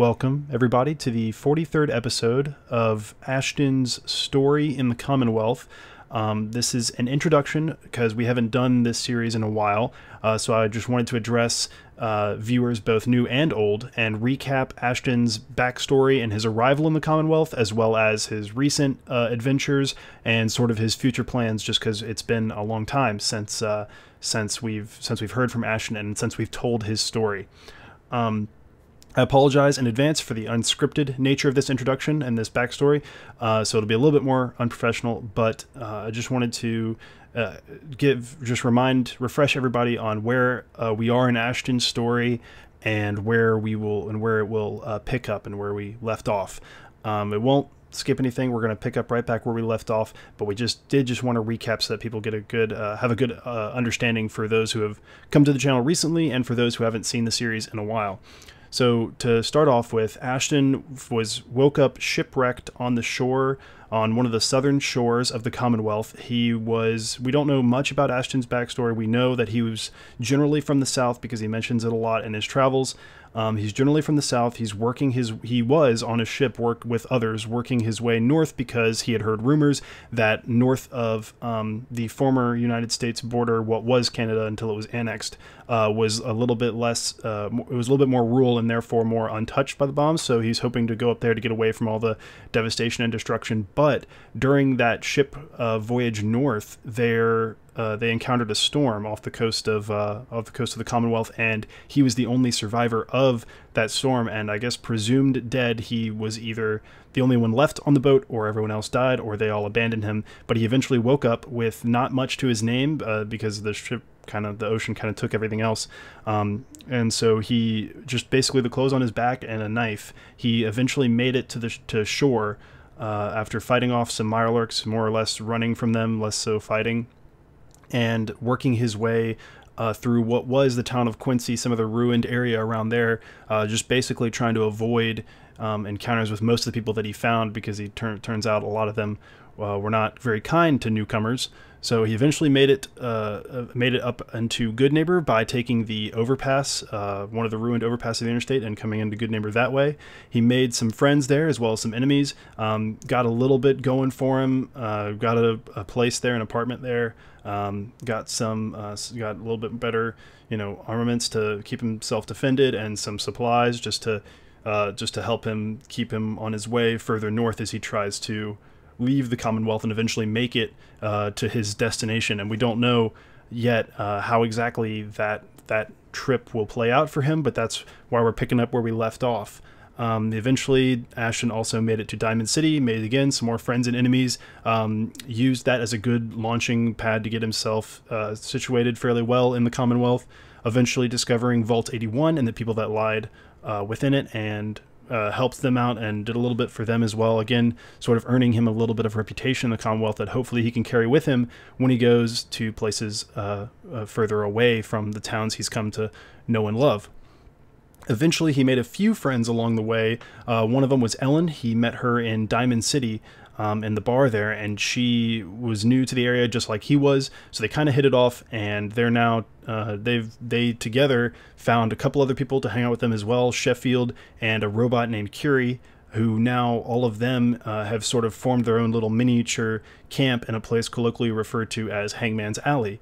Welcome, everybody, to the 43rd episode of Ashton's Story in the Commonwealth. Um, this is an introduction because we haven't done this series in a while, uh, so I just wanted to address uh, viewers, both new and old, and recap Ashton's backstory and his arrival in the Commonwealth, as well as his recent uh, adventures and sort of his future plans. Just because it's been a long time since uh, since we've since we've heard from Ashton and since we've told his story. Um, I apologize in advance for the unscripted nature of this introduction and this backstory, uh, so it'll be a little bit more unprofessional. But uh, I just wanted to uh, give, just remind, refresh everybody on where uh, we are in Ashton's story and where we will and where it will uh, pick up and where we left off. Um, it won't skip anything. We're going to pick up right back where we left off, but we just did just want to recap so that people get a good, uh, have a good understanding for those who have come to the channel recently and for those who haven't seen the series in a while. So to start off with, Ashton was woke up shipwrecked on the shore on one of the southern shores of the Commonwealth. He was we don't know much about Ashton's backstory. We know that he was generally from the south because he mentions it a lot in his travels. Um, he's generally from the south. He's working his he was on a ship worked with others working his way north because he had heard rumors that north of um, the former United States border, what was Canada until it was annexed, uh, was a little bit less. Uh, it was a little bit more rural and therefore more untouched by the bombs. So he's hoping to go up there to get away from all the devastation and destruction. But during that ship uh, voyage north, there uh, they encountered a storm off the coast of uh, off the coast of the Commonwealth, and he was the only survivor of that storm. And I guess presumed dead. He was either the only one left on the boat, or everyone else died, or they all abandoned him. But he eventually woke up with not much to his name uh, because the ship kind of the ocean kind of took everything else. Um, and so he just basically the clothes on his back and a knife. He eventually made it to the to shore. Uh, after fighting off some Mirelurks, more or less running from them, less so fighting, and working his way uh, through what was the town of Quincy, some of the ruined area around there, uh, just basically trying to avoid um, encounters with most of the people that he found because he tur- turns out a lot of them uh, were not very kind to newcomers. So he eventually made it uh, uh, made it up into Goodneighbor by taking the overpass, uh, one of the ruined overpass of the interstate, and coming into Goodneighbor that way. He made some friends there as well as some enemies. Um, got a little bit going for him. Got a, a, place there, an apartment there. Um, got some uh, got a little bit better, you know, armaments to keep himself defended and some supplies just to uh, just to help him keep him on his way further north as he tries to leave the Commonwealth and eventually make it uh, to his destination. And we don't know yet uh, how exactly that that trip will play out for him, but that's why we're picking up where we left off. Um, eventually, Ashton also made it to Diamond City, made again some more friends and enemies, um, used that as a good launching pad to get himself uh, situated fairly well in the Commonwealth, eventually discovering Vault 81 and the people that lied uh, within it, and uh, helped them out and did a little bit for them as well. Again, sort of earning him a little bit of reputation in the Commonwealth that hopefully he can carry with him when he goes to places uh, uh, further away from the towns he's come to know and love. Eventually, he made a few friends along the way. Uh, one of them was Ellen. He met her in Diamond City, um, in the bar there, and she was new to the area just like he was. So they kind of hit it off, and they're now uh, they've they together found a couple other people to hang out with them as well, Sheffield and a robot named Curie. Who now all of them uh, have sort of formed their own little miniature camp in a place colloquially referred to as Hangman's Alley.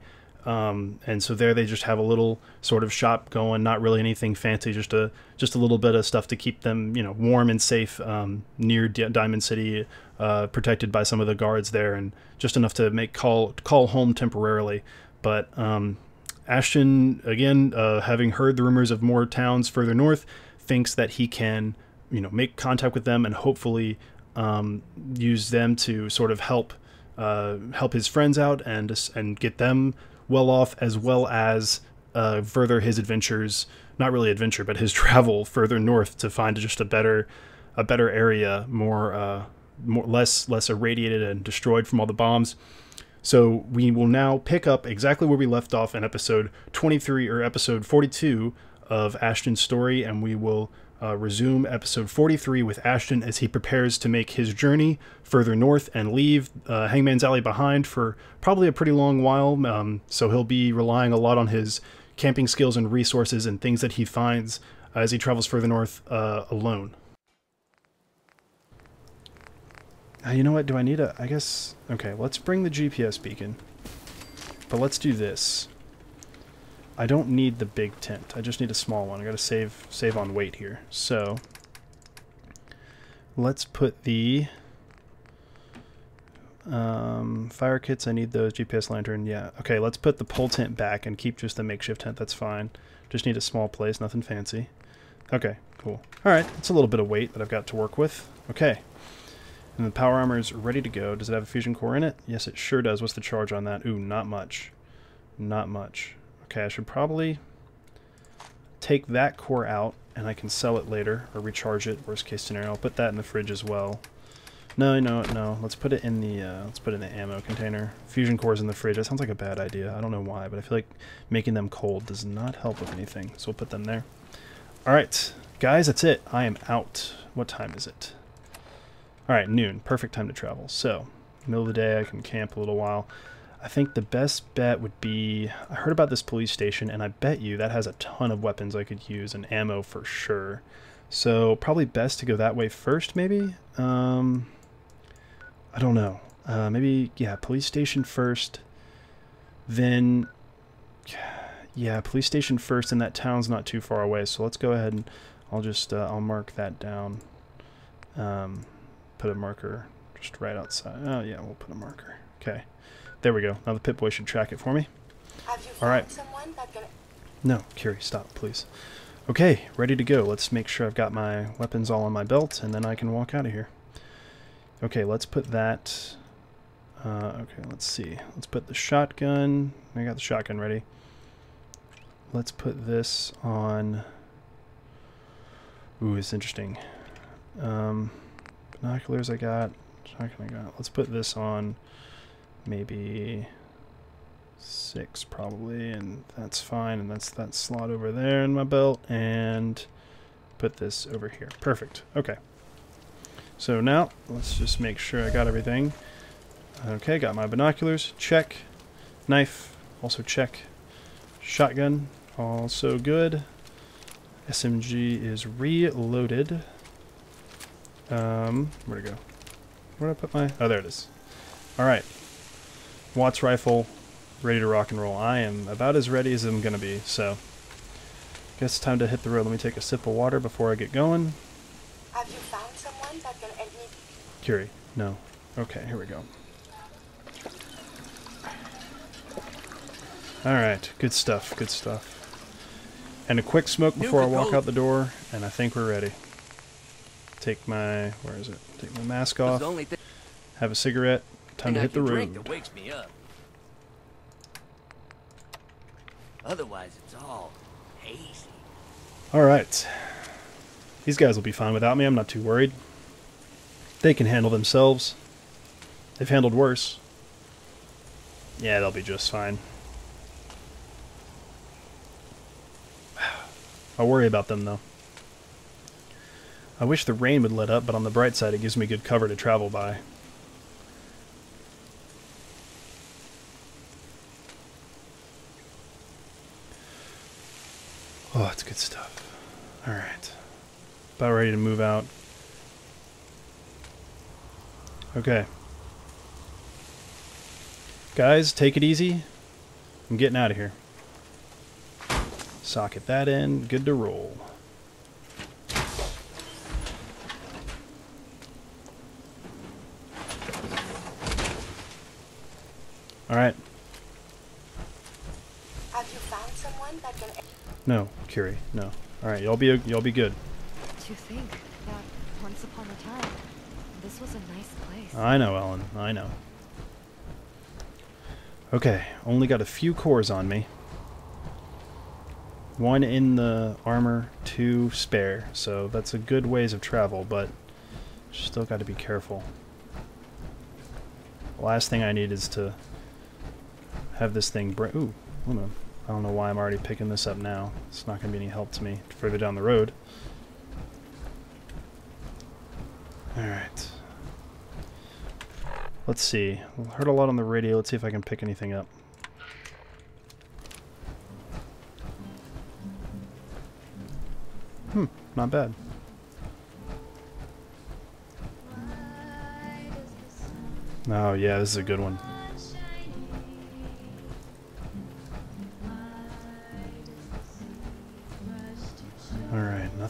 Um, and so there they just have a little sort of shop going, not really anything fancy, just a just a little bit of stuff to keep them, you know, warm and safe um, near D- Diamond City, uh, protected by some of the guards there, and just enough to make call call home temporarily. But um, Ashton, again, uh, having heard the rumors of more towns further north, thinks that he can, you know, make contact with them and hopefully um, use them to sort of help uh, help his friends out and and get them well off, as well as uh, further his adventures. Not really adventure, but his travel further north to find just a better, a better area, more, uh, more less less irradiated and destroyed from all the bombs. So we will now pick up exactly where we left off in episode 23 or episode 42 of Ashton's story, and we will uh, resume episode 43 with Ashton as he prepares to make his journey further north and leave uh, Hangman's Alley behind for probably a pretty long while. Um, so he'll be relying a lot on his camping skills and resources and things that he finds as he travels further north uh, alone. Uh, you know what? Do I need a... I guess... Okay, let's bring the GPS beacon. But let's do this. I don't need the big tent. I just need a small one. I gotta save save on weight here. So let's put the um, fire kits. I need those. GPS lantern. Yeah. Okay. Let's put the pole tent back and keep just the makeshift tent. That's fine. Just need a small place. Nothing fancy. Okay. Cool. All right. It's a little bit of weight that I've got to work with. Okay. And the power armor is ready to go. Does it have a fusion core in it? Yes, it sure does. What's the charge on that? Ooh, not much. Not much. Okay, I should probably take that core out and I can sell it later or recharge it. Worst case scenario, I'll put that in the fridge as well. No, no, no. Let's put it in the uh, let's put it in the ammo container. Fusion cores in the fridge. That sounds like a bad idea. I don't know why, but I feel like making them cold does not help with anything. So we'll put them there. All right, guys, that's it. I am out. What time is it? All right, noon. Perfect time to travel. So, middle of the day, I can camp a little while. I think the best bet would be I heard about this police station and I bet you that has a ton of weapons I could use and ammo for sure. So probably best to go that way first maybe. Um, I don't know. Uh, maybe yeah, police station first. Then yeah, police station first and that town's not too far away. So let's go ahead and I'll just uh, I'll mark that down. Um, put a marker just right outside. Oh yeah, we'll put a marker. Okay. There we go. Now the Pip-Boy should track it for me. All right. No, Curie, stop, please. Okay, ready to go. Let's make sure I've got my weapons all on my belt, and then I can walk out of here. Okay, let's put that... Uh, okay, let's see. Let's put the shotgun... I got the shotgun ready. Let's put this on... Ooh, it's interesting. Um, binoculars I got. Shotgun I got. Let's put this on maybe six probably and that's fine and that's that slot over there in my belt and put this over here. Perfect. Okay. So now let's just make sure I got everything. Okay got my binoculars. Check. Knife. Also check. Shotgun. Also good. SMG is reloaded. Um where'd it go? Where'd I put my oh there it is. All right Watts rifle, ready to rock and roll. I am about as ready as I'm going to be, so... I Guess it's time to hit the road. Let me take a sip of water before I get going. Have you found someone that can help me? Curie, no. Okay, here we go. Alright, good stuff, good stuff. And a quick smoke before I walk out the door, and I think we're ready. Take my, where is it? Take my mask off, have a cigarette, Time to hit the road. That wakes me up. Otherwise, it's all hazy. All right. These guys will be fine without me. I'm not too worried. They can handle themselves. They've handled worse. Yeah, they'll be just fine. I worry about them, though. I wish the rain would let up, but on the bright side, it gives me good cover to travel by. Oh, that's good stuff. Alright. About ready to move out. Okay. Guys, take it easy. I'm getting out of here. Socket that in. Good to roll. Alright. Have you found someone that can... No, Curie, no. Alright, y'all be y'all be good. To think that once upon a time, this was a nice place. I know, Ellen. I know. Okay, only got a few cores on me. One in the armor, two spare, so that's a good ways of travel, but still got to be careful. The last thing I need is to have this thing break. Ooh, hold on. I don't know why I'm already picking this up now. It's not going to be any help to me further down the road. Alright. Let's see. Heard a lot on the radio. Let's see if I can pick anything up. Hmm, not bad. Oh yeah, this is a good one.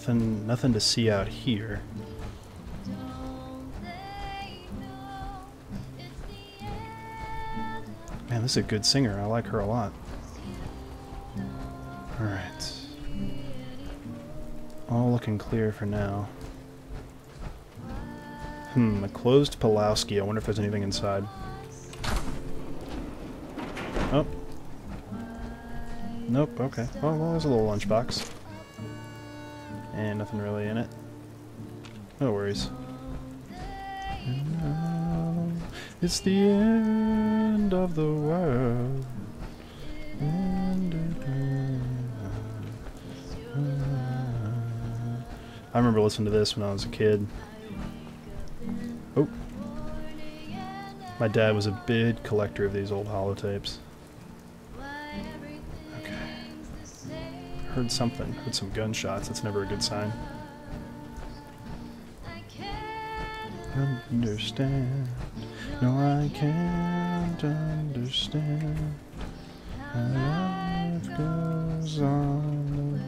Nothing, nothing to see out here. Man, this is a good singer. I like her a lot. All right, all looking clear for now. Hmm, a closed Pulowski. I wonder if there's anything inside. Oh. Nope, okay. Oh, well, there's a little lunchbox. And nothing really in it. No worries. Uh, it's the end of the world. Of the- uh, uh, I remember listening to this when I was a kid. Oh. My dad was a big collector of these old holotapes. Heard something. Heard some gunshots. That's never a good sign. Understand. No, I can't understand. How Life goes on.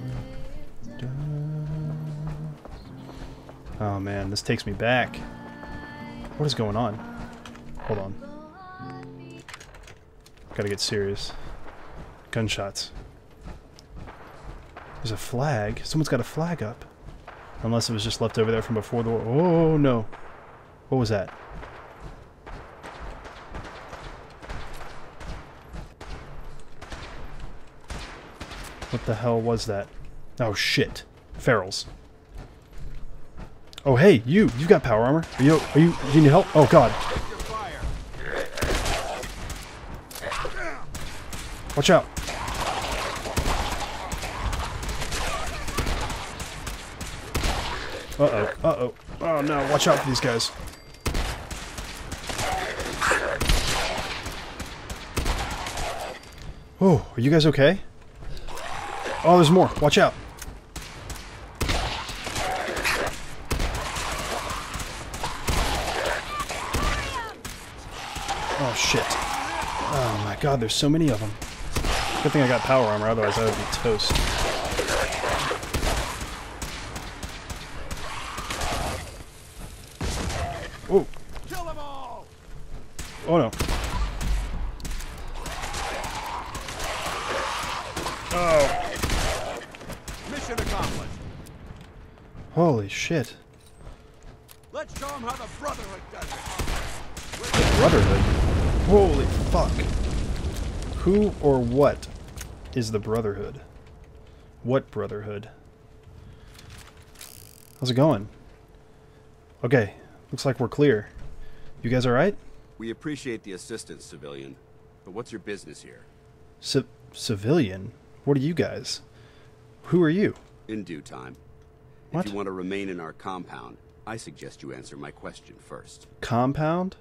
Oh man, this takes me back. What is going on? Hold on. Gotta get serious. Gunshots. There's a flag. Someone's got a flag up. Unless it was just left over there from before the war. Oh no. What was that? What the hell was that? Oh shit. Ferals. Oh hey, you! You've got power armor. Are you are you do you need help? Oh god. Watch out. Uh-oh. Uh-oh. Oh no, watch out for these guys. Oh, are you guys okay? Oh, there's more. Watch out. Oh shit. Oh my god, there's so many of them. Good thing I got power armor, otherwise I would be toast. Oh. Oh no. Oh. Mission accomplished. Holy shit. Let's show them how the Brotherhood does it. Brotherhood? Holy fuck. Who or what is the Brotherhood? What Brotherhood? How's it going? Okay, looks like we're clear. You guys alright? We appreciate the assistance, civilian. But what's your business here? C- civilian? What are you guys? Who are you? In due time. What? If you want to remain in our compound, I suggest you answer my question first. Compound?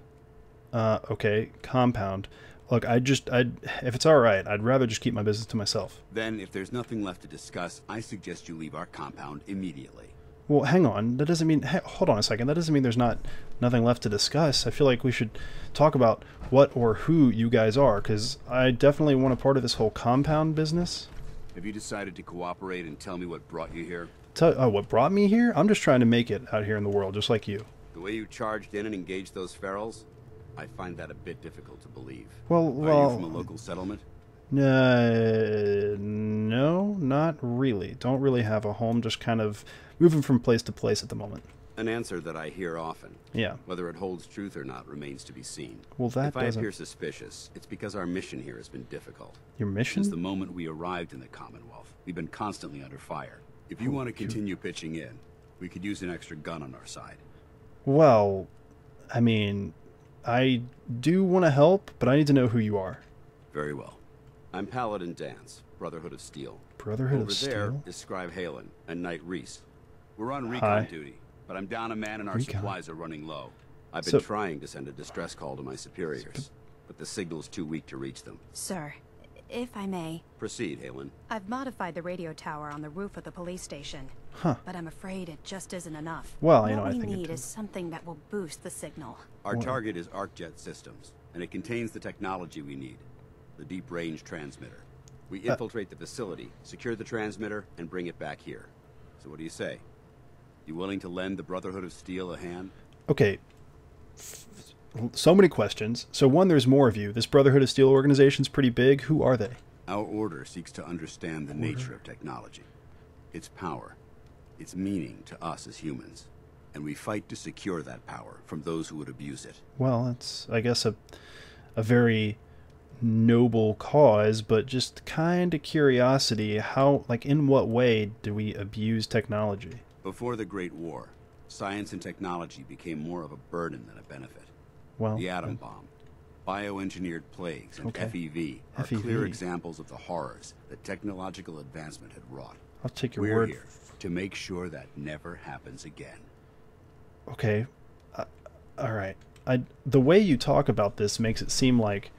Uh, okay, compound. Look, I just, I, if it's alright, I'd rather just keep my business to myself. Then, if there's nothing left to discuss, I suggest you leave our compound immediately. Well, hang on. That doesn't mean. Hold on a second. That doesn't mean there's not nothing left to discuss. I feel like we should talk about what or who you guys are, because I definitely want a part of this whole compound business. Have you decided to cooperate and tell me what brought you here? Tell, oh, what brought me here? I'm just trying to make it out here in the world, just like you. The way you charged in and engaged those ferals? I find that a bit difficult to believe. Well, Are well, you from a local settlement? Uh, no, not really. Don't really have a home. Just kind of moving from place to place at the moment. An answer that I hear often. Yeah. Whether it holds truth or not remains to be seen. Well, that if I doesn't- appear suspicious, it's because our mission here has been difficult. Your mission? Since the moment we arrived in the Commonwealth, we've been constantly under fire. If you want to continue pitching in, we could use an extra gun on our side. Well, I mean, I do want to help, but I need to know who you are. Very well. I'm Paladin Danse, Brotherhood of Steel. Brotherhood Over of there Steel. is Scribe Haylen and Knight Rhys. We're on recon Hi. duty, but I'm down a man and our Recon. supplies are running low. I've been So- trying to send a distress call to my superiors, but the signal's too weak to reach them. Sir, If I may, Proceed, Haylen. I've modified the radio tower on the roof of the police station. Huh. But I'm afraid it just isn't enough. Well, what you know, I we think it need too. is something that will boost the signal. Our target is ArcJet Systems, and it contains the technology we need. The deep range transmitter. We uh. infiltrate the facility, secure the transmitter, and bring it back here. So what do you say? You willing to lend the Brotherhood of Steel a hand? Okay. So many questions. So one, there's more of you. This Brotherhood of Steel organization's pretty big. Who are they? Our order seeks to understand the nature of technology, its power, its meaning to us as humans, and we fight to secure that power from those who would abuse it. Well, it's I guess a a very noble cause, but just kind of curiosity. How, like, in what way do we abuse technology? Before the Great War, science and technology became more of a burden than a benefit. Well, The atom bomb, bioengineered plagues, and Okay. FEV are FEV. clear examples of the horrors that technological advancement had wrought. I'll take your We're word. here to make sure that never happens again. okay uh, all right I, the way you talk about this makes it seem like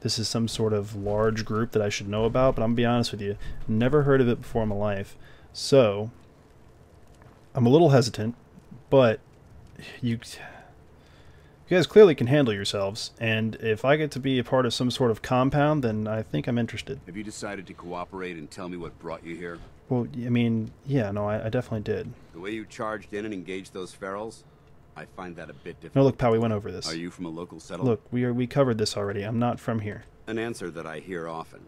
this is some sort of large group that i should know about but i'm gonna be honest with you never heard of it before in my life so i'm a little hesitant but you you guys clearly can handle yourselves and if i get to be a part of some sort of compound then i think i'm interested Have you decided to cooperate and tell me what brought you here? well i mean yeah no i, I definitely did The way you charged in and engaged those ferals, I find that a bit difficult. no look pal we went over this Are you from a local settlement? look we are we covered this already i'm not from here An answer that I hear often.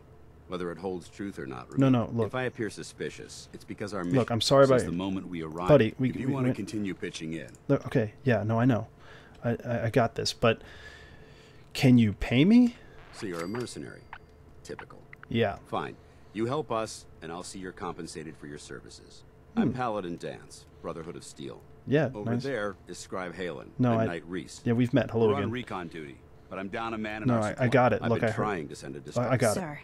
Whether it holds truth or not. No, remains- no, look. If I appear suspicious, it's because our mission. Look, I'm sorry about- the moment we arrived. Buddy, we- if you we want to continue pitching in, Look, okay, yeah, no, I know, I, I, I got this, but can you pay me? so you're a mercenary. Typical. Yeah, Fine. You help us, and I'll see you're compensated for your services. Hmm. I'm Paladin Danse, Brotherhood of Steel. yeah, Over nice. there is Scribe Haylen No, and I- Knight Rhys. Yeah, we've met. Hello We're on recon duty, but I'm down a man in No, our I- I got it. I've Look, been I heard- trying to send a distress. I got it. Sir,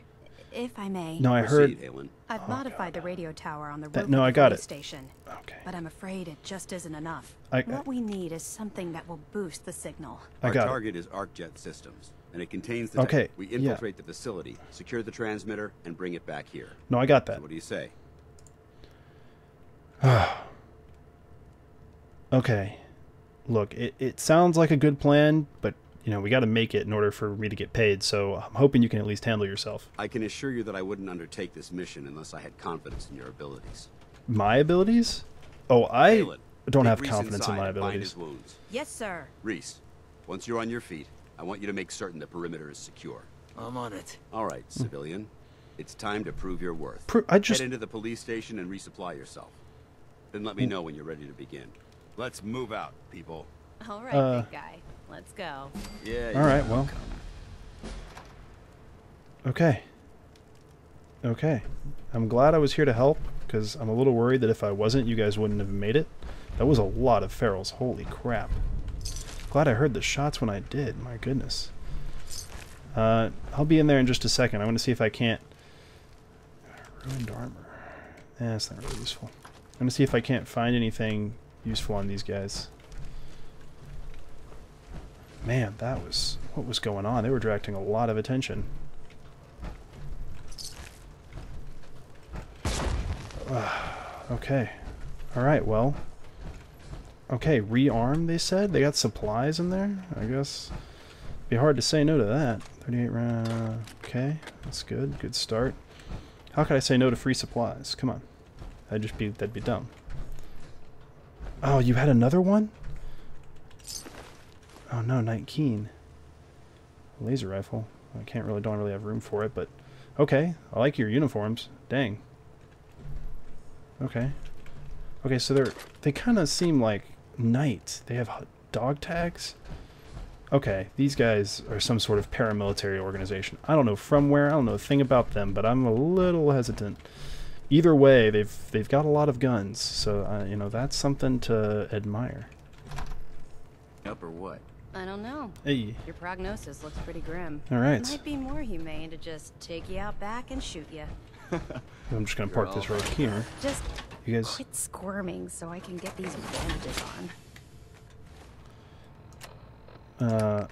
if I may, No, I heard. Haylen. I've oh. modified the radio tower on the That- no, I got police it. station. Okay, But I'm afraid it just isn't enough. I- I- what we need is something that will boost the signal. I Our got it. target is ArcJet Systems, and it contains the. Okay, we yeah. infiltrate the facility, secure the transmitter, and bring it back here. No, I got So that. what do you say? Okay, look, it, it sounds like a good plan, but you know we got to make it in order for me to get paid. So I'm hoping you can at least handle yourself. I can assure you that I wouldn't undertake this mission unless I had confidence in your abilities. My abilities? Oh, I Haylen, don't have Rhys confidence in my abilities. wounds. Yes, sir. Rhys, once you're on your feet, I want you to make certain the perimeter is secure. I'm on it. All right, civilian. It's time to prove your worth. Pro- I just Head into the police station and resupply yourself. Then let me know when you're ready to begin. Let's move out, people. All right, Uh, big guy. Let's go. Yeah. All right, well. Okay. Okay. I'm glad I was here to help because I'm a little worried that if I wasn't, you guys wouldn't have made it. That was a lot of ferals. Holy crap. Glad I heard the shots when I did. My goodness. Uh, I'll be in there in just a second. I want to see if I can't. Ruined armor. Eh, that's not really useful. I'm going to see if I can't find anything useful on these guys. Man, that was what was going on. They were directing a lot of attention. okay. All right. Well. Okay. Rearm. They said they got supplies in there. I guess. Be hard to say no to that. 38 round. Okay. That's good. Good start. How could I say no to free supplies? Come on. That'd just be that'd be dumb. Oh, you had another one? Oh no, Knight Keen. Laser rifle. I can't really don't really have room for it, but okay. I like your uniforms. Dang. Okay. Okay, so they're they kind of seem like knights. They have dog tags. Okay, these guys are some sort of paramilitary organization. I don't know from where. I don't know a thing about them, but I'm a little hesitant. Either way, they've they've got a lot of guns, so uh, you know that's something to admire. Up or what? I don't know. Hey, Your prognosis looks pretty grim. all right. It might be more humane to just take you out back and shoot you. I'm just gonna park this right here. Just You guys, quit squirming so I can get these bandages on. uh,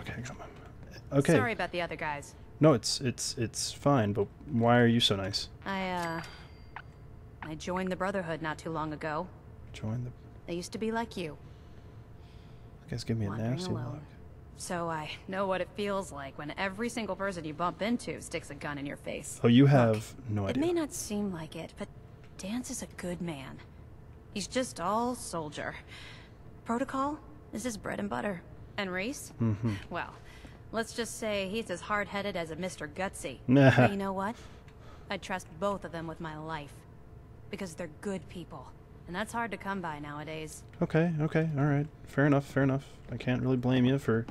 okay, come on. Okay, Sorry about the other guys. No, it's it's it's fine. But why are you so nice? I, uh. I joined the Brotherhood not too long ago. Joined the. They used to be like you, You guys give me a nasty alone. look. So I know what it feels like when every single person you bump into sticks a gun in your face. Oh, you have no idea. It may not seem like it, but Danse is a good man. He's just all soldier. Protocol This is his bread and butter. And Rhys? Mm-hmm. Well, let's just say he's as hard-headed as a Mr. Gutsy. But you know what? I trust both of them with my life. Because they're good people. And that's hard to come by nowadays. Okay, okay, all right. Fair enough, fair enough. I can't really blame you for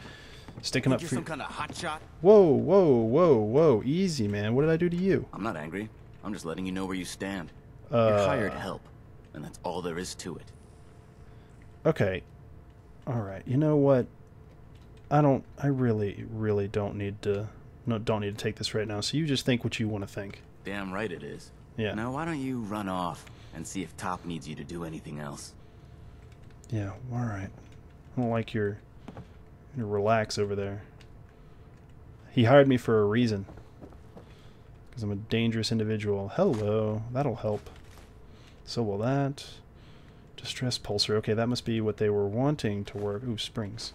sticking Think up you're for. some kind of hotshot? Whoa, whoa, whoa, whoa! Easy, man. What did I do to you? I'm not angry. I'm just letting you know where you stand. Uh, You're hired help, and that's all there is to it. Okay. All right. You know what? I don't. I really, really don't need to. No, don't need to take this right now. So you just think what you want to think. Damn right it is. Yeah. Now why don't you run off and see if Top needs you to do anything else? Yeah. All right. I don't like your. Your relax over there. He hired me for a reason. Because I'm a dangerous individual. Hello. That'll help. So will that. Distress pulsar. Okay, that must be what they were wanting to work. Ooh, springs.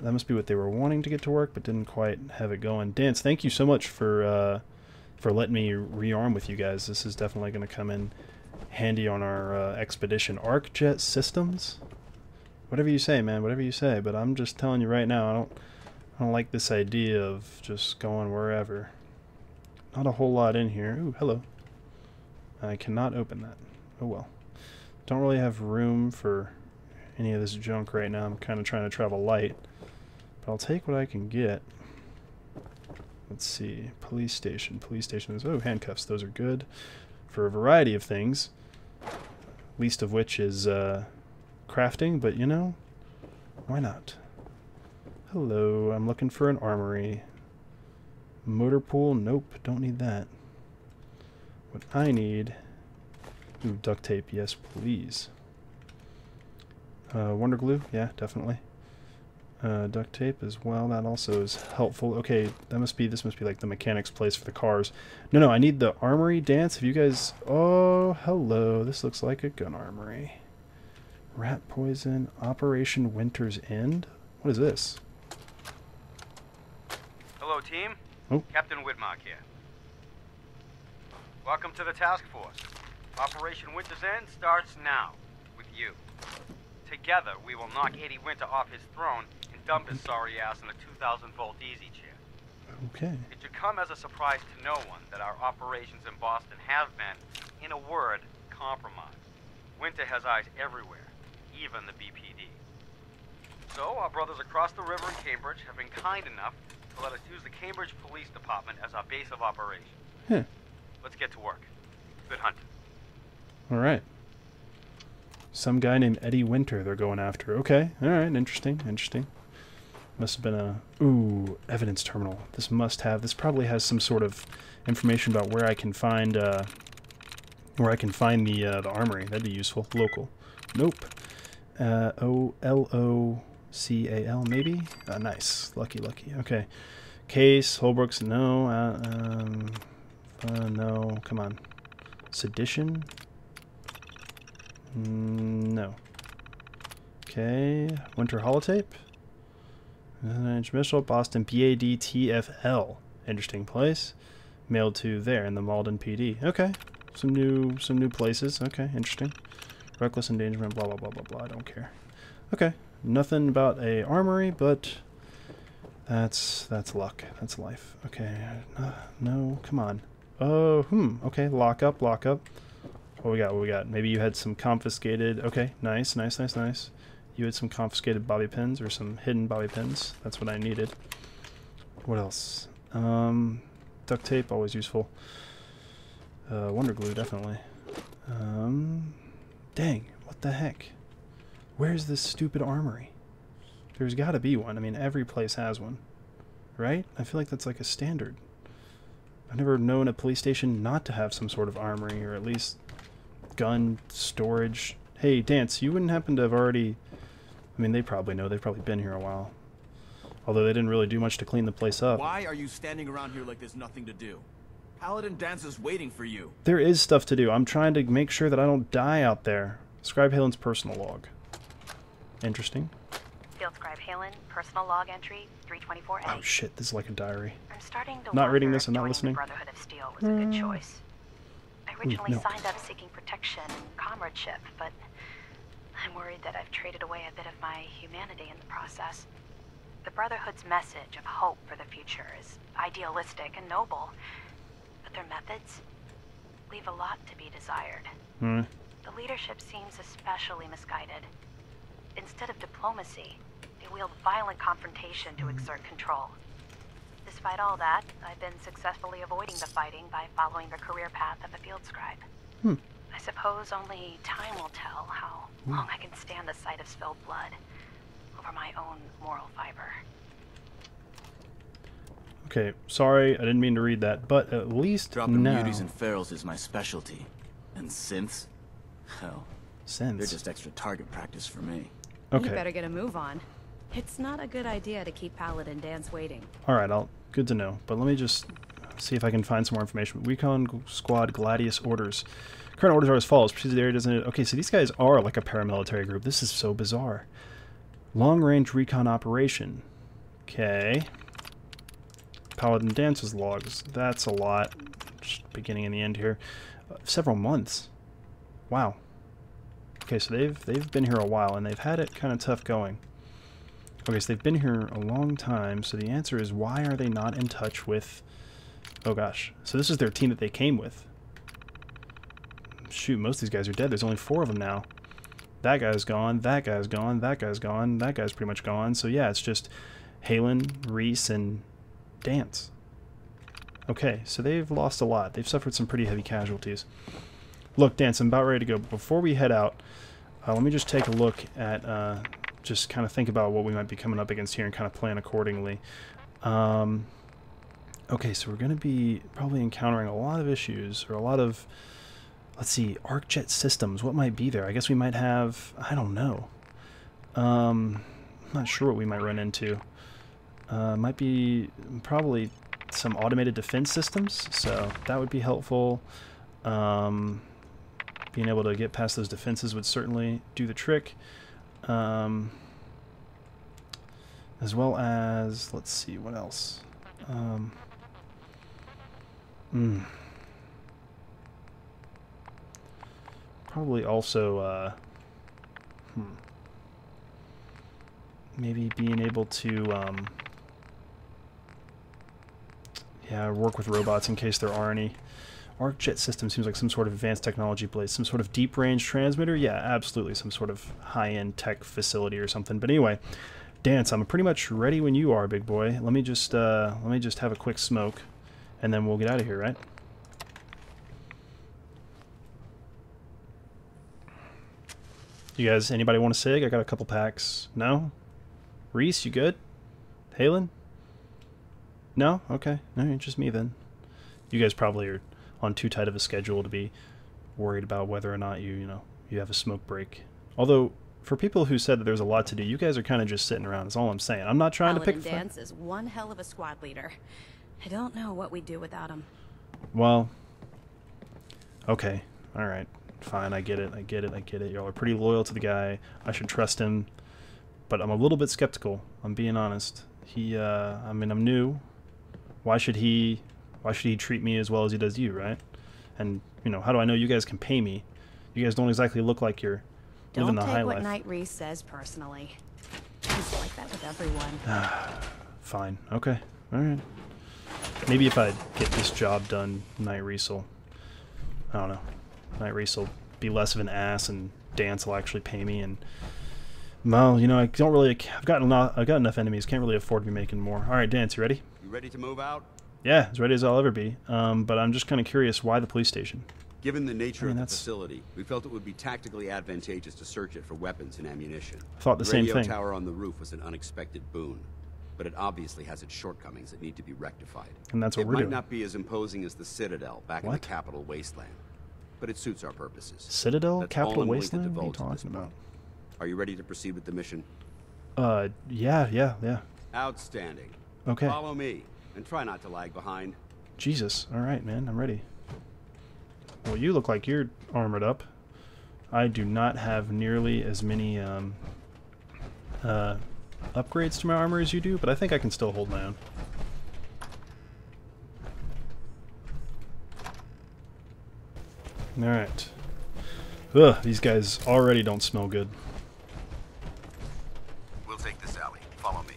That must be what they were wanting to get to work, but didn't quite have it going. Danse, thank you so much for uh, for letting me rearm with you guys. This is definitely going to come in handy on our uh, expedition. ArcJet Systems. Whatever you say, man. Whatever you say. But I'm just telling you right now. I don't. I don't like this idea of just going wherever. Not a whole lot in here. Ooh, hello. I cannot open that. Oh well. Don't really have room for any of this junk right now. I'm kind of trying to travel light. But I'll take what I can get. Let's see. Police station. Police station is. Oh, handcuffs. Those are good for a variety of things. Least of which is uh, crafting, but you know, why not? Hello, I'm looking for an armory. Motor pool? Nope, don't need that. What I need. Ooh, duct tape, yes, please. Uh, Wonder glue, yeah, definitely. Uh, duct tape as well. That also is helpful. Okay, that must be this must be like the mechanic's place for the cars. No, no, I need the armory Danse. Have you guys? Oh, hello. This looks like a gun armory. Rat poison. Operation Winter's End. What is this? Hello, team. Oh. Captain Whitmark here. Welcome to the task force. Operation Winter's End starts now with you. Together, we will knock Eddie Winter off his throne dump his sorry ass in a 2,000 volt easy chair. Okay. It should come as a surprise to no one that our operations in Boston have been, in a word, compromised. Winter has eyes everywhere, even the BPD. So, our brothers across the river in Cambridge have been kind enough to let us use the Cambridge Police Department as our base of operations. Huh. Let's get to work. Good hunting. All right. Some guy named Eddie Winter they're going after. Okay. All right. Interesting. Interesting. Must have been a ooh evidence terminal. This must have. This probably has some sort of information about where I can find uh, where I can find the uh, the armory. That'd be useful. Local. Nope. Uh, o L O C A L maybe. Uh, nice. Lucky. Lucky. Okay. Case Holbrooks. No. Uh, um, uh, no. Come on. Sedition. Mm, No. Okay. Winter holotape. Inch Mitchell, Boston BADTFL. Interesting place. Mailed to there in the Malden PD. Okay. Some new some new places. Okay, interesting. Reckless endangerment, blah blah blah blah blah. I don't care. Okay. Nothing about a armory, but that's that's luck. That's life. Okay. Uh, no, come on. Oh, hmm. Okay, lock up, lock up. What we got? What we got? Maybe you had some confiscated. Okay, nice, nice, nice, nice. You had some confiscated bobby pins or some hidden bobby pins. That's what I needed. What else? Um, duct tape, always useful. Uh, wonder glue, definitely. Um, dang, what the heck? Where's this stupid armory? There's got to be one. I mean, every place has one, right? I feel like that's like a standard. I've never known a police station not to have some sort of armory, or at least gun storage. Hey, Danse, you wouldn't happen to have already... I mean, they probably know. They've probably been here a while. Although they didn't really do much to clean the place up. Why are you standing around here like there's nothing to do? Paladin Danse is waiting for you. There is stuff to do. I'm trying to make sure that I don't die out there. Scribe Haylen's personal log. Interesting. Field Scribe Haylen, personal log entry 324A. Oh shit, this is like a diary. I'm starting to Not reading this, and not listening. The Brotherhood of Steel was a good mm. choice. I mm, originally no. signed up seeking protection and comradeship, but I'm worried that I've traded away a bit of my humanity in the process. The Brotherhood's message of hope for the future is idealistic and noble, but their methods leave a lot to be desired. Hmm. The leadership seems especially misguided. Instead of diplomacy, they wield violent confrontation to exert control. Despite all that, I've been successfully avoiding the fighting by following the career path of a field scribe. Hmm. I suppose only time will tell how hmm. long I can stand the sight of spilled blood over my own moral fiber. Okay, sorry, I didn't mean to read that, but at least Dropping now. muties and ferals is my specialty. And synths? Hell, Sense. they're just extra target practice for me. Okay. You better get a move on. It's not a good idea to keep Paladin Danse waiting. All right, I'll. Good to know. But let me just see if I can find some more information. Recon G- Squad Gladius orders. Current orders are as follows. Proceed to the area. Okay, so these guys are like a paramilitary group. This is so bizarre. Long range recon operation. Okay. Paladin Danse's logs. That's a lot. Just beginning and the end here. Uh, several months. Wow. Okay, so they've they've been here a while and they've had it kind of tough going. Okay, so they've been here a long time, so the answer is why are they not in touch with... Oh gosh, so this is their team that they came with. Shoot, most of these guys are dead. There's only four of them now. That guy's gone, that guy's gone, that guy's gone, that guy's pretty much gone. So yeah, it's just Haylen, Rhys, and Danse. Okay, so they've lost a lot. They've suffered some pretty heavy casualties. Look, Danse, I'm about ready to go. But before we head out, uh, let me just take a look at, uh, just kind of think about what we might be coming up against here and kind of plan accordingly. Um, okay, so we're going to be probably encountering a lot of issues, or a lot of, let's see, ArcJet systems. What might be there? I guess we might have, I don't know. Um, I'm not sure what we might run into. Uh, might be probably some automated defense systems, so that would be helpful. Um, being able to get past those defenses would certainly do the trick. Um, as well as, let's see, what else? Um, mm, probably also, uh, hmm, maybe being able to, um, yeah, work with robots in case there are any. ArcJet system seems like some sort of advanced technology place. Some sort of deep range transmitter? Yeah, absolutely. Some sort of high end tech facility or something. But anyway, Danse, I'm pretty much ready when you are, big boy. Let me just uh, let me just have a quick smoke, and then we'll get out of here, right? You guys, anybody want a cig? I got a couple packs. No? Rhys, you good? Haylen? No? Okay. No, it's just me then. You guys probably are on too tight of a schedule to be worried about whether or not you, you know, you have a smoke break. Although, for people who said that there's a lot to do, you guys are kind of just sitting around. Is all I'm saying. I'm not trying Paladin to pick. Danse is one hell of a squad leader. I don't know what we'd do without him. Well, okay, all right, fine. I get it. I get it. I get it. Y'all are pretty loyal to the guy. I should trust him, but I'm a little bit skeptical. I'm being honest. He, uh, I mean, I'm new. Why should he? Why should he treat me as well as he does you, right? And you know, how do I know you guys can pay me? You guys don't exactly look like you're living Don't the high take what. Knight Rhys says personally. He's like that with everyone. Fine. Okay. All right. Maybe if I get this job done, Knight Rhys will. I don't know. Knight Rhys will be less of an ass, and Danse will actually pay me. And well, you know, I don't really. I've got enough. I've got enough enemies. Can't really afford to be making more. All right, Danse, you ready? You ready to move out? Yeah, as ready as I'll ever be. Um, but I'm just kind of curious why the police station. Given the nature I mean, of the that's- facility, we felt it would be tactically advantageous to search it for weapons and ammunition. I thought the same radio thing. tower on the roof was an unexpected boon, but it obviously has its shortcomings that need to be rectified. And that's what it we're might doing. not be as imposing as the Citadel back in the capital wasteland, but it suits our purposes. Citadel, That's Capital all I'm willing to Wasteland. What are you divulge at this talking about? Are you ready to proceed with the mission? Uh, yeah, yeah, yeah. Outstanding. Okay. Follow me, and try not to lag behind. Jesus. All right, man. I'm ready. Well, you look like you're armored up. I do not have nearly as many um, uh, upgrades to my armor as you do, but I think I can still hold my own. Alright. Ugh, these guys already don't smell good. We'll take this alley. Follow me.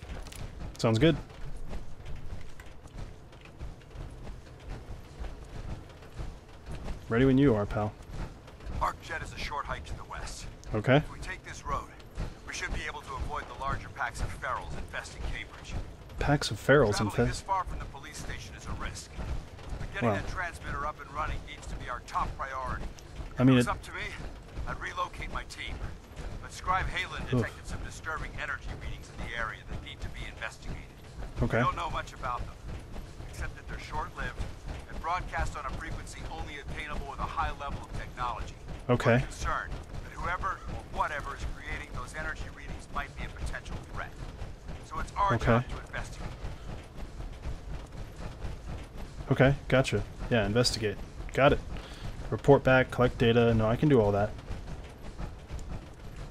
Sounds good. Ready when you are, pal. ArcJet is a short hike to the west. Okay. If we take this road, we should be able to avoid the larger packs of ferals infesting Cambridge. Packs of ferals Traveling this far from the police station is a risk. Getting Wow. that transmitter up and running needs to be our top priority. I mean, if it up to me, I'd relocate my team. But Scribe Haylen detected some disturbing energy readings in the area that need to be investigated. Okay. We don't know much about them, except that they're short-lived and broadcast on a frequency only attainable with a high level of technology. Okay. We're concerned that whoever or whatever is creating those energy readings might be a potential threat. So it's our Okay. job to investigate. Okay, gotcha. Yeah, investigate. Got it. Report back, collect data. No, I can do all that.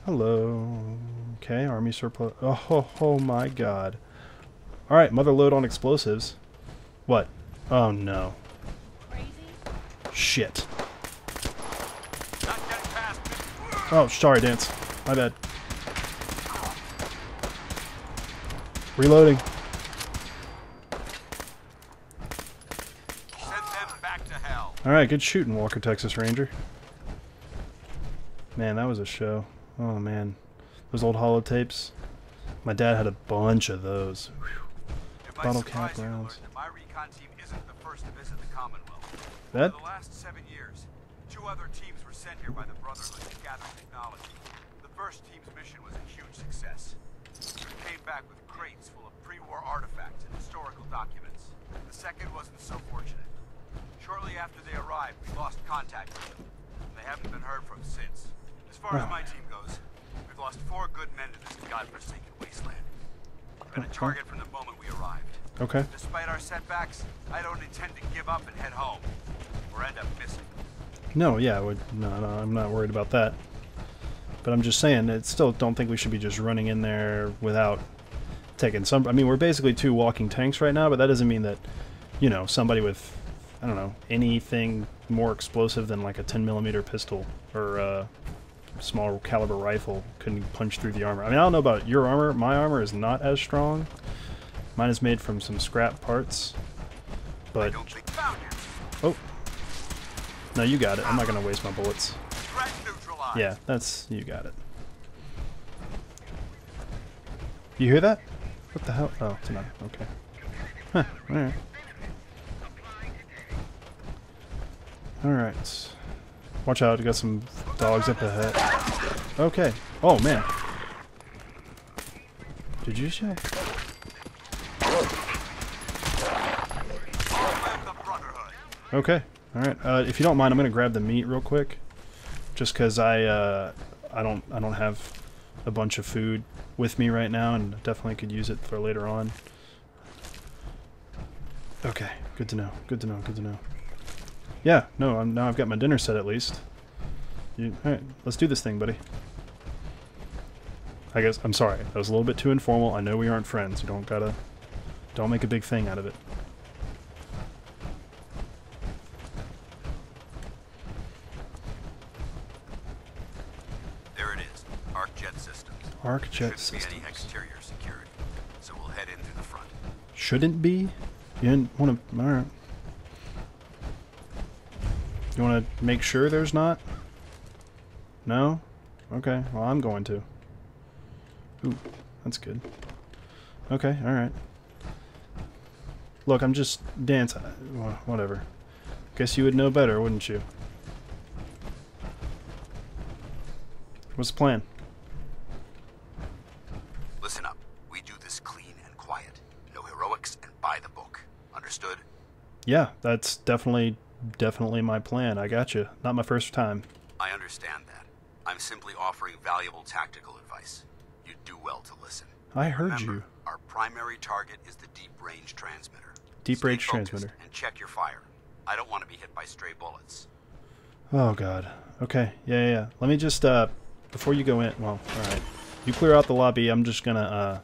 Hello. Okay, army surplus. Oh, ho, ho, my god. Alright, mother load on explosives. What? Oh no. Shit. Oh, sorry, Danse. My bad. Reloading. Send them back to hell. Alright, good shooting, Walker, Texas Ranger. Man, that was a show. Oh, man. Those old holotapes. My dad had a bunch of those. Whew. Bottle cap you to learn rounds. that my recon team isn't the first to visit the Commonwealth. That- Over the last seven years, two other teams were sent here by the Brotherhood to gather technology. The first team's mission was a huge success. It came back with crates full of pre-war artifacts and historical documents. The second wasn't so fortunate. Shortly after they arrived, we lost contact with them. They haven't been heard from since. As far as my team goes, we've lost four good men to this godforsaken wasteland. Been a target from the moment we arrived. Okay. Despite our setbacks, I don't intend to give up and head home, or end up missing. No, yeah, I would, no, no, I'm not worried about that. But I'm just saying, I still don't think we should be just running in there without taking some. I mean, we're basically two walking tanks right now, but that doesn't mean that, you know, somebody with, I don't know, anything more explosive than like a 10 millimeter pistol or a small caliber rifle couldn't punch through the armor. I mean, I don't know about your armor. My armor is not as strong. Mine is made from some scrap parts. But Don't think found you. oh, no, you got it. I'm not gonna waste my bullets. Yeah, that's you got it. You hear that? What the hell? Oh, it's not. Okay. Huh. All right. All right. Watch out! You got some dogs up ahead. Okay. Oh man. Did you say? Okay. All right. Uh, if you don't mind, I'm gonna grab the meat real quick, just because I uh, I don't I don't have a bunch of food with me right now, and definitely could use it for later on. Okay. Good to know. Good to know. Good to know. Yeah. No. I'm, now I've got my dinner set at least. You, all right. Let's do this thing, buddy. I guess I'm sorry. That was a little bit too informal. I know we aren't friends. You don't gotta. Don't make a big thing out of it. There it is. ArcJet Systems. ArcJet Shouldn't systems. be any exterior security, so we'll head in through the front. Shouldn't be? You didn't want to. Alright. You want to make sure there's not? No? Okay, well, I'm going to. Ooh, that's good. Okay, alright. Look, I'm just Danse. uh, Whatever. Guess you would know better, wouldn't you? What's the plan? Listen up. We do this clean and quiet. No heroics and by the book. Understood? Yeah, that's definitely, definitely my plan. I got you. Not my first time. I understand that. I'm simply offering valuable tactical advice. you'd do well to listen. I heard Remember, you. Our primary target is the deep range transmitter. Deep Stay range transmitter. And check your fire. I don't want to be hit by stray bullets. Oh god. Okay. Yeah, yeah, yeah. Let me just uh before you go in. Well, all right. You clear out the lobby. I'm just gonna uh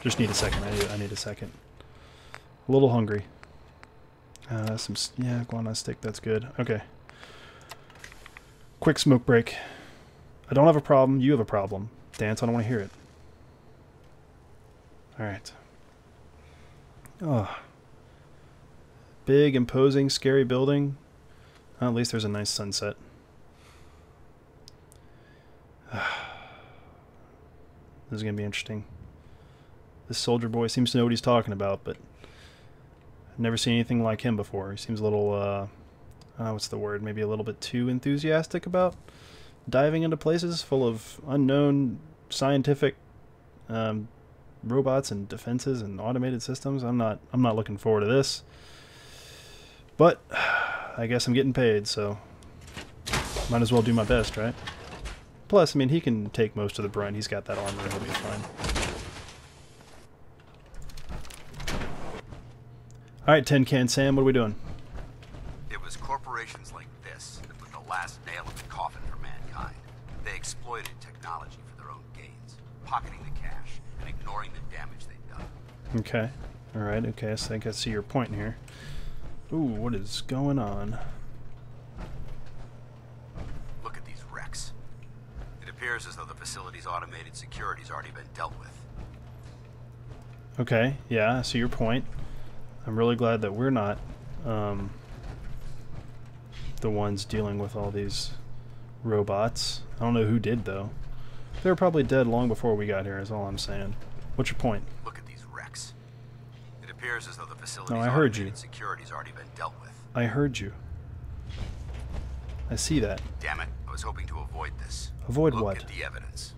just need a second. I need, I need a second. A little hungry. Uh, some yeah, guano stick. That's good. Okay. Quick smoke break. I don't have a problem. You have a problem. Danse. I don't want to hear it. All right. Oh. Big, imposing, scary building. Well, at least there's a nice sunset. this is going to be interesting. This soldier boy seems to know what he's talking about, but never seen anything like him before. He seems a little, uh, uh, what's the word? Maybe a little bit too enthusiastic about diving into places full of unknown scientific um, robots and defenses and automated systems. I'm not, I'm not looking forward to this. But I guess I'm getting paid, so might as well do my best, right? Plus, I mean, he can take most of the brunt. He's got that armor. He'll be fine. All right, Tin Can Sam, what are we doing? It was corporations like this that put the last nail in the coffin for mankind. They exploited technology for their own gains, pocketing the cash and ignoring the damage they'd done. Okay. All right. Okay. So I think I see your point here. Ooh, what is going on? Look at these wrecks. It appears as though the facility's automated security's already been dealt with. Okay. Yeah, I see your point. I'm really glad that we're not um, the ones dealing with all these robots. I don't know who did though. They were probably dead long before we got here. Is all I'm saying. What's your point? Look at these wrecks. It appears as though the facility's I heard you. security's already been dealt with. I heard you. I see that. Damn it, I was hoping to avoid this. Avoid Look what? at the evidence.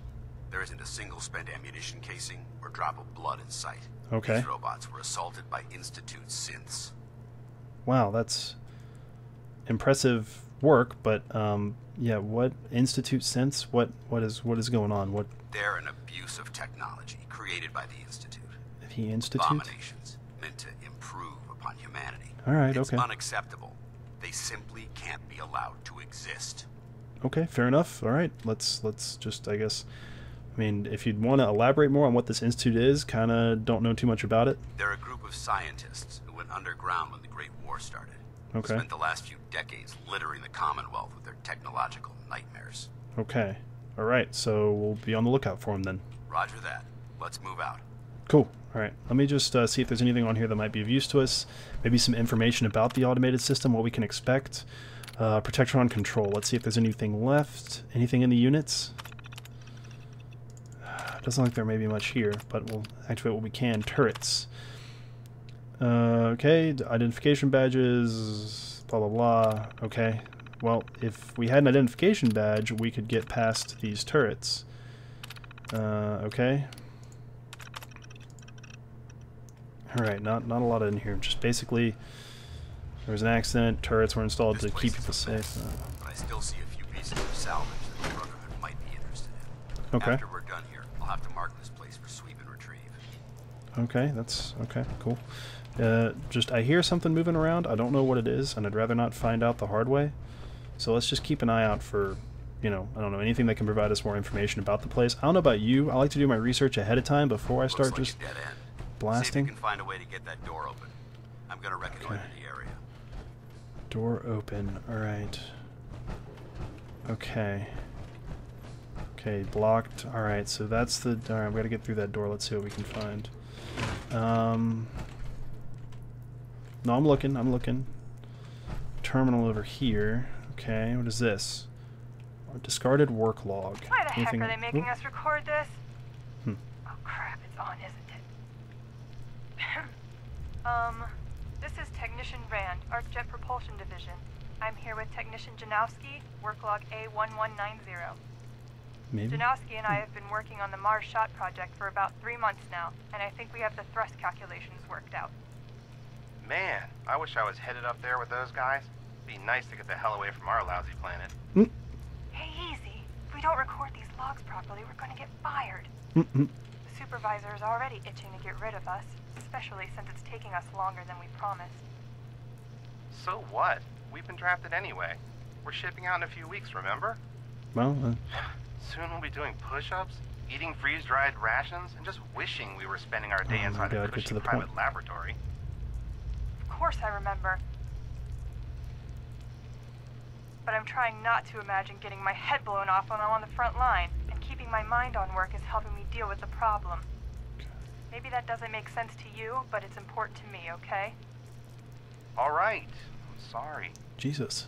There isn't a single spent ammunition casing or drop of blood in sight. Okay. These robots were assaulted by Institute synths. Wow, that's impressive work. But um, yeah, what institute synths? What what is what is going on? What They're an abuse of technology created by the Institute. the institute? Abominations meant to improve upon humanity. All right, It's okay. unacceptable. They simply can't be allowed to exist. Okay, fair enough. All right, let's let's just I guess. I mean, if you'd want to elaborate more on what this institute is, kind of don't know too much about it. They're a group of scientists who went underground when the Great War started. Okay. Spent the last few decades littering the Commonwealth with their technological nightmares. Okay. All right, so we'll be on the lookout for them then. Roger that. Let's move out. Cool. All right. Let me just uh, see if there's anything on here that might be of use to us. Maybe some information about the automated system, what we can expect. Uh, Protectron control. Let's see if there's anything left. Anything in the units? Doesn't look like there may be much here, but we'll activate what we can. Turrets. Uh, okay. Identification badges. Blah, blah, blah. Okay. Well, if we had an identification badge, we could get past these turrets. Uh, okay. Alright, not not a lot in here. Just basically, there was an accident, turrets were installed This to keep people safe. Uh, But I still see a few pieces of salvage that the Brotherhood might be interested in. Okay. After okay, that's okay, cool. Uh, just, I hear something moving around. I don't know what it is, and I'd rather not find out the hard way. So let's just keep an eye out for, you know, I don't know, anything that can provide us more information about the place. I don't know about you. I like to do my research ahead of time before I start like just dead end. blasting. See if you can find a way to get that door open. I'm gonna reconnoiter Okay. the area. Door open. Alright. Okay. Okay, blocked. Alright, so that's the... Alright, we gotta get through that door. Let's see what we can find. Um... No, I'm looking. I'm looking. Terminal over here. Okay, what is this? A discarded work log. Why the Anything- heck are they making us record this? Hmm. Oh crap, it's on, isn't it? um, this is Technician Rand, ArcJet Propulsion Division. I'm here with Technician Janowski, work log A1190. Maybe? Janowski and I have been working on the Mars Shot project for about three months now, and I think we have the thrust calculations worked out. Man, I wish I was headed up there with those guys. Be nice to get the hell away from our lousy planet. Hey, easy. If we don't record these logs properly, we're gonna get fired. The supervisor is already itching to get rid of us, especially since it's taking us longer than we promised. So what? We've been drafted anyway. We're shipping out in a few weeks, remember? Well, uh, Soon we'll be doing push-ups, eating freeze-dried rations, and just wishing we were spending our day Oh my inside God, a cushy to the private point. laboratory. Of course I remember. But I'm trying not to imagine getting my head blown off when I'm on the front line, and keeping my mind on work is helping me deal with the problem. Maybe that doesn't make sense to you, but it's important to me, okay? All right. I'm sorry. Jesus.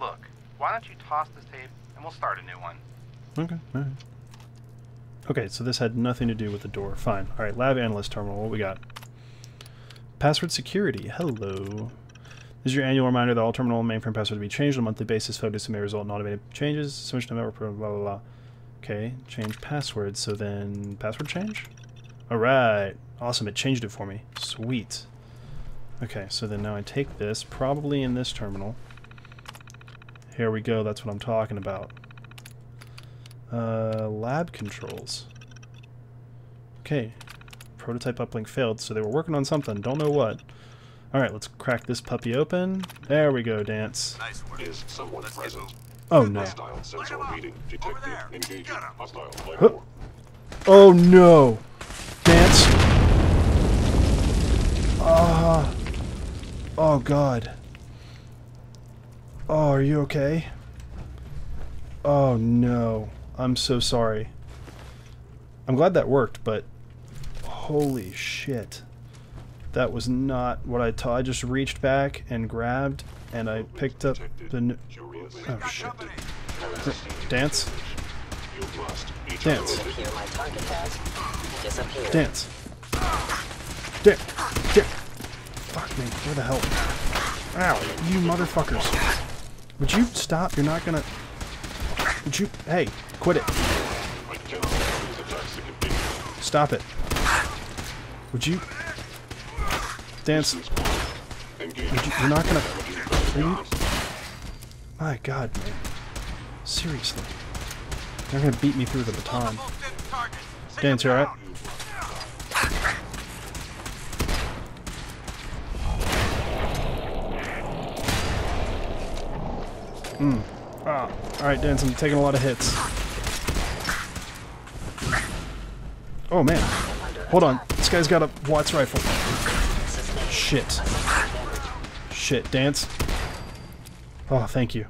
Look, why don't you toss this tape and we'll start a new one. Okay. All right. Okay, so this had nothing to do with the door. Fine. All right, lab analyst terminal. What we got? Password security. Hello. This is your annual reminder that all terminal and mainframe passwords will be changed on a monthly basis. Focus may result in automated changes. Switch to network. Blah blah blah. Okay, change password. So then password change. All right. Awesome. It changed it for me. Sweet. Okay, so then now I take this, probably in this terminal. Here we go. That's what I'm talking about. Uh, lab controls. Okay. Prototype uplink failed, so they were working on something. Don't know what. Alright, let's crack this puppy open. There we go, Danse. Nice work. Is someone present? Oh no. Hostile sensor reading detected. Engaging hostile life Huh. form. Oh no! Danse! Ah. oh god. Oh, are you okay? Oh no. I'm so sorry. I'm glad that worked, but holy shit. That was not what I thought. I just reached back and grabbed and I picked up the Oh shit. Danse? Danse. Danse. Dick. Dick. Fuck me. Where the hell? Ow. You motherfuckers. Would you stop? You're not gonna... Would you... Hey. Quit it. Stop it. Would you... Danse. Would you, you're not gonna... Are you... My god, man. Seriously. They're gonna beat me through the baton. Danse, you alright? Hmm. Ah. Alright, Danse, I'm taking a lot of hits. Oh man. Hold on. This guy's got a Watts rifle. Shit. Shit, Danse. Oh, thank you.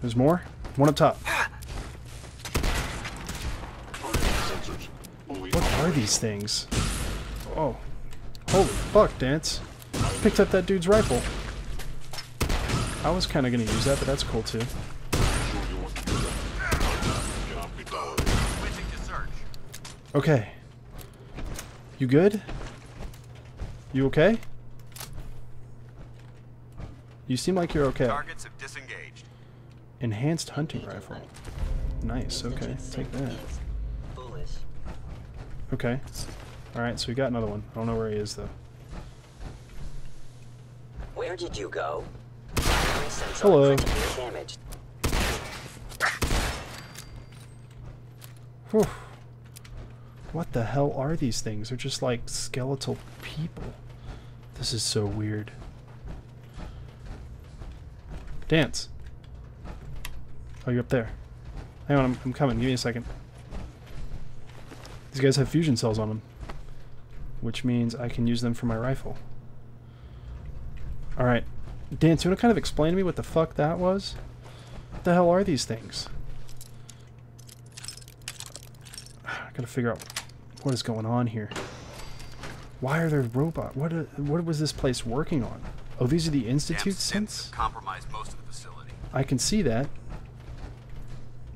There's more? One up top. What are these things? Oh. Holy fuck, Danse. Picked up that dude's rifle. I was kind of going to use that, but that's cool too. cannot be tolerated. Switching to search. Okay. You good? You okay? You seem like you're okay. Targets have disengaged. Enhanced hunting rifle. Nice, okay. Take that. Okay. Alright, so we got another one. I don't know where he is though. Where did you go? Hello. damaged. Whew. What the hell are these things? They're just like skeletal people. This is so weird. Danse. Oh, you're up there. Hang on, I'm, I'm coming. Give me a second. These guys have fusion cells on them. Which means I can use them for my rifle. Alright. Danse, you want to kind of explain to me what the fuck that was? What the hell are these things? I gotta figure out what is going on here. Why are there robot? What uh, what was this place working on? Oh, these are the institute synths. compromised most of the facility. I can see that.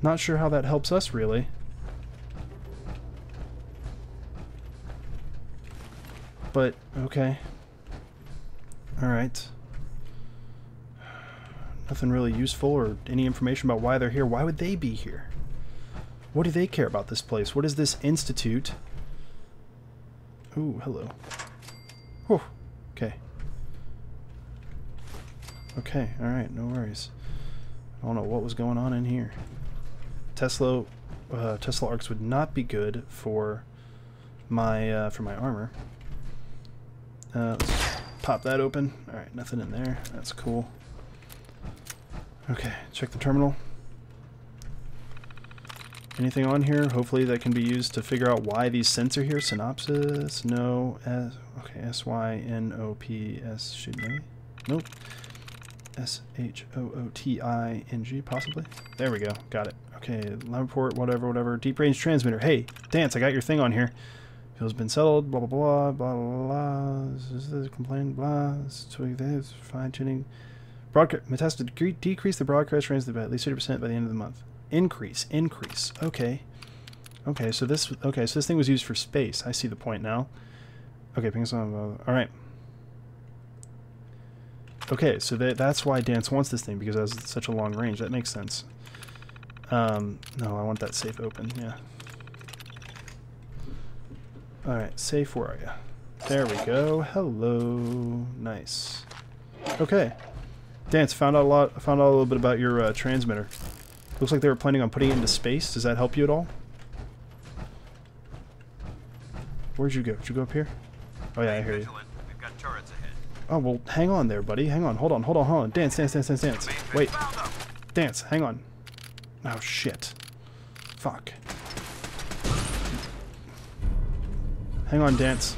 Not sure how that helps us really. But okay. All right. Nothing really useful or any information about why they're here. Why would they be here? What do they care about this place? What is this institute? Ooh, hello. Whew. Okay. Okay, alright, no worries. I don't know what was going on in here. Tesla uh, Tesla arcs would not be good for my uh, for my armor. Uh, pop that open. All right, nothing in there. That's cool. Okay, check the terminal. Anything on here? Hopefully that can be used to figure out why these synths are here. Synopsis? No. S okay, S Y N O P S should maybe? Nope. S H O O T I N G possibly. There we go. Got it. Okay, lab whatever, whatever. Deep range transmitter. Hey, Danse, I got your thing on here. Feels been settled. Blah blah blah blah blah. blah. This is complaint. Blah. This. Fine tuning. Broadcast. Metasta decre decrease the broadcast range by at least 30% by the end of the month. Increase. Increase. Okay. Okay. So this. Okay. So this thing was used for space. I see the point now. Okay. Ping song. All right. Okay. So that that's why Danse wants this thing because it has such a long range. That makes sense. Um. No, I want that safe open. Yeah. Alright, safe, where are you? There we go. Hello. Nice. Okay. Danse, found out a lot found out a little bit about your uh, transmitter. Looks like they were planning on putting it into space. Does that help you at all? Where'd you go? Did you go up here? Oh yeah, I hear you. Oh well hang on there, buddy. Hang on. Hold on, hold on, hold on. Danse, Danse, Danse, Danse, Danse. Wait. Danse, hang on. Oh shit. Fuck. Hang on, Danse.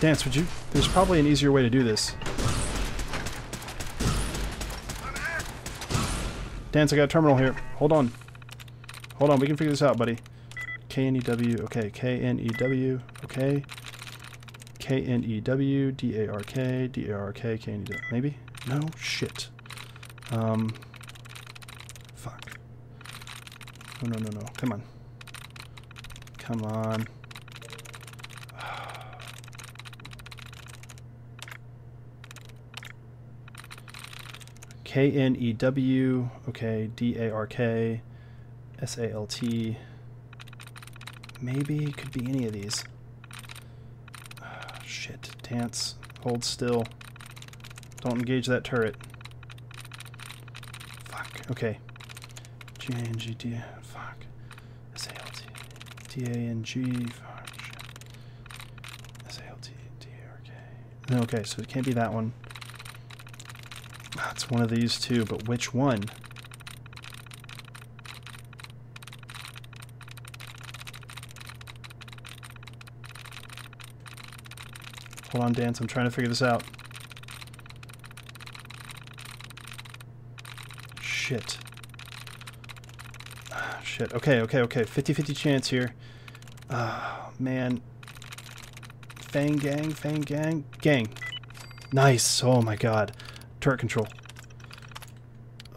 Danse, would you? There's probably an easier way to do this. Danse, I got a terminal here. Hold on. Hold on, we can figure this out, buddy. K-N-E-W, okay. K-N-E-W, okay. K-N-E-W, D-A-R-K, D-A-R-K, K-N-E-W. Maybe? No? Shit. Um... Fuck. No, no, no, no. Come on. Come on. K N E W, okay, D A R K, S A L T. Maybe it could be any of these. Ah, shit, Danse, hold still. Don't engage that turret. Fuck, okay. G A N G D, fuck. S A L T. D A N G. Fuck, shit. S A L T D A R K. Okay, so it can't be that one. It's one of these two, but which one? Hold on, Danse. I'm trying to figure this out. Shit. Ah, Shit. Okay, okay, okay. 50-50 chance here. Oh, man. Fang gang, Fang gang. Gang. Nice. Oh my god. Turret control.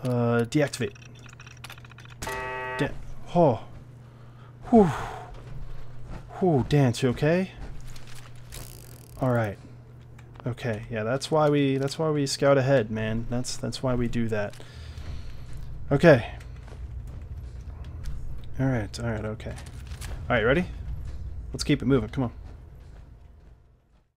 Uh, deactivate. Da oh. Whew. Whew, Danse, you okay? Alright. Okay, yeah, that's why we that's why we scout ahead, man. That's that's why we do that. Okay. Alright, alright, okay. Alright, ready? Let's keep it moving, come on.